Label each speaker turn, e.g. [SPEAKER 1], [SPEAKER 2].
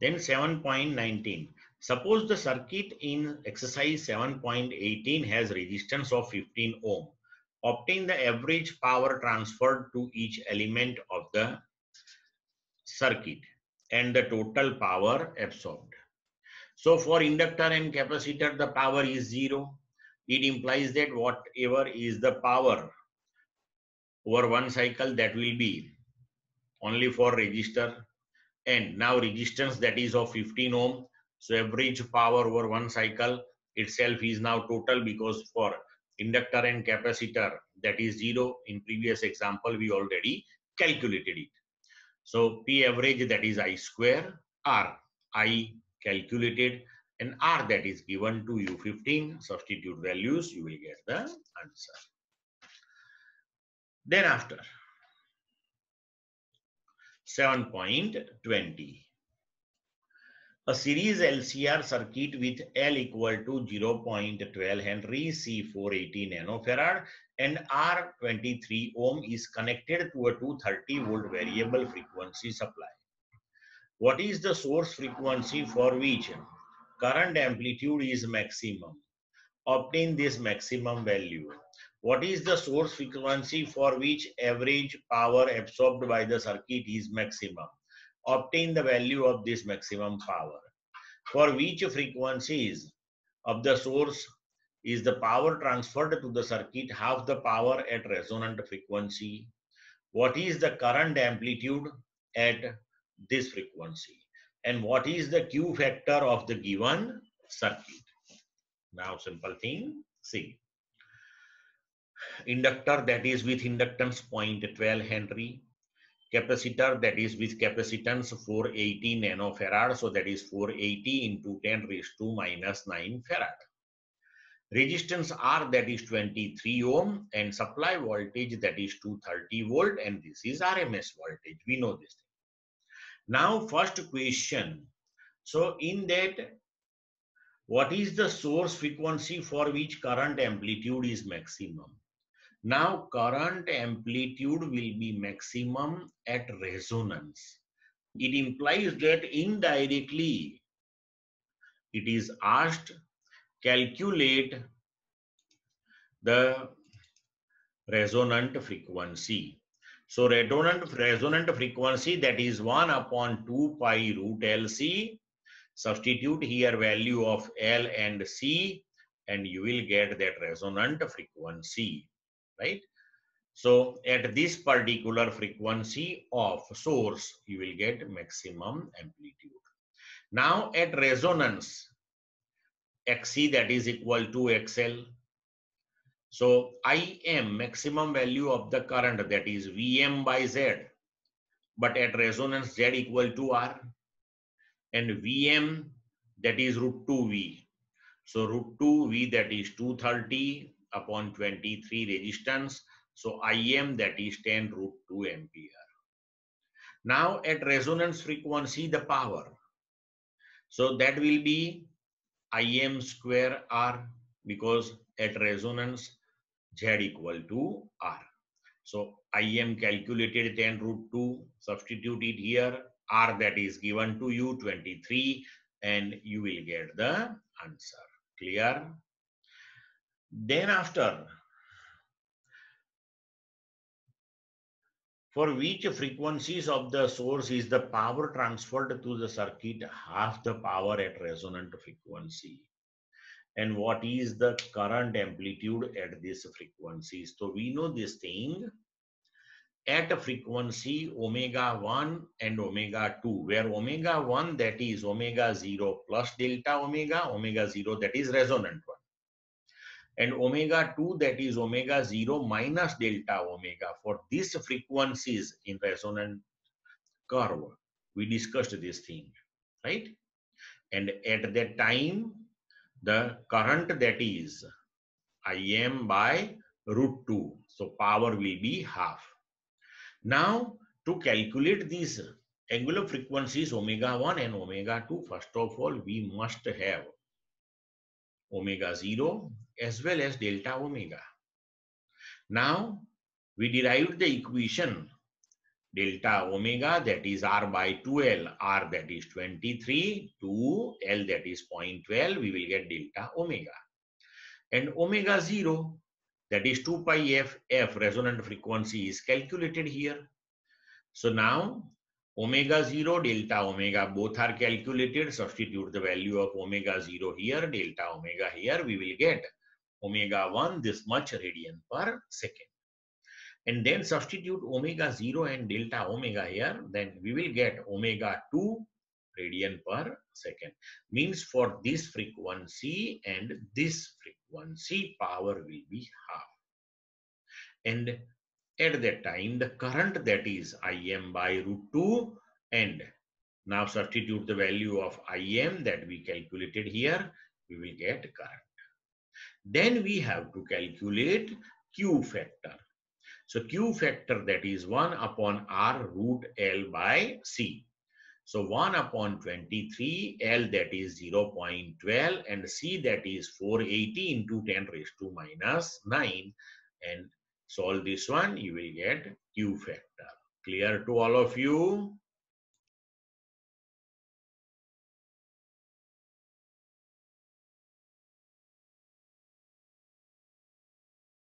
[SPEAKER 1] Then 7.19. Suppose the circuit in exercise 7.18 has resistance of 15 ohm. Obtain the average power transferred to each element of the circuit and the total power absorbed. So for inductor and capacitor, the power is zero. It implies that whatever is the power over one cycle, that will be only for resistor. And now resistance that is of 15 ohm. So average power over one cycle itself is now total because for inductor and capacitor that is zero. In previous example, we already calculated it. So P average that is I square R. I calculated and R that is given to you 15 substitute values you will get the answer. Then after 7.20 a series LCR circuit with L equal to 0.12 Henry, C 480 nanofarad and R 23 ohm is connected to a 230 volt variable frequency supply. What is the source frequency for which current amplitude is maximum? Obtain this maximum value. What is the source frequency for which average power absorbed by the circuit is maximum? Obtain the value of this maximum power. For which frequencies of the source is the power transferred to the circuit half the power at resonant frequency? What is the current amplitude at this frequency and what is the Q factor of the given circuit. Now simple thing, see. Inductor that is with inductance 0.12 Henry. Capacitor that is with capacitance 480 nanofarad. So that is 480 into 10 raised to minus 9 farad. Resistance R that is 23 ohm and supply voltage that is 230 volt and this is RMS voltage. We know this. Now, first question. So, in that, what is the source frequency for which current amplitude is maximum? Now, current amplitude will be maximum at resonance. It implies that indirectly it is asked calculate the resonant frequency. So resonant, resonant frequency that is 1 upon 2 pi root LC. Substitute here value of L and C and you will get that resonant frequency, right? So at this particular frequency of source, you will get maximum amplitude. Now at resonance, XC that is equal to XL so Im maximum value of the current that is Vm by Z, but at resonance Z equal to R and Vm that is root 2V. So root 2V that is 230 upon 23 resistance. So Im that is 10 root 2 ampere. Now at resonance frequency the power. So that will be Im square R because at resonance Z equal to R. So Im calculated 10 root 2, substitute it here, R that is given to you 23 and you will get the answer. Clear? Then after, for which frequencies of the source is the power transferred to the circuit half the power at resonant frequency and what is the current amplitude at this frequency. So we know this thing at a frequency omega 1 and omega 2 where omega 1 that is omega 0 plus delta omega omega 0 that is resonant one and omega 2 that is omega 0 minus delta omega for these frequencies in resonant curve we discussed this thing right and at that time the current that is Im by root 2. So power will be half. Now to calculate these angular frequencies omega 1 and omega 2, first of all, we must have omega 0 as well as delta omega. Now we derived the equation delta omega that is r by 2l, r that is 23, 2, l that is 0.12, we will get delta omega. And omega 0 that is 2 pi f, f resonant frequency is calculated here. So now omega 0, delta omega both are calculated. Substitute the value of omega 0 here, delta omega here. We will get omega 1 this much radian per second. And then substitute omega 0 and delta omega here. Then we will get omega 2 radian per second. Means for this frequency and this frequency power will be half. And at that time the current that is Im by root 2 and now substitute the value of Im that we calculated here, we will get current. Then we have to calculate Q factor. So Q factor that is 1 upon R root L by C. So 1 upon 23, L that is 0 0.12 and C that is 480 into 10 raised to minus 9 and solve this one, you will get Q factor. Clear to all of you?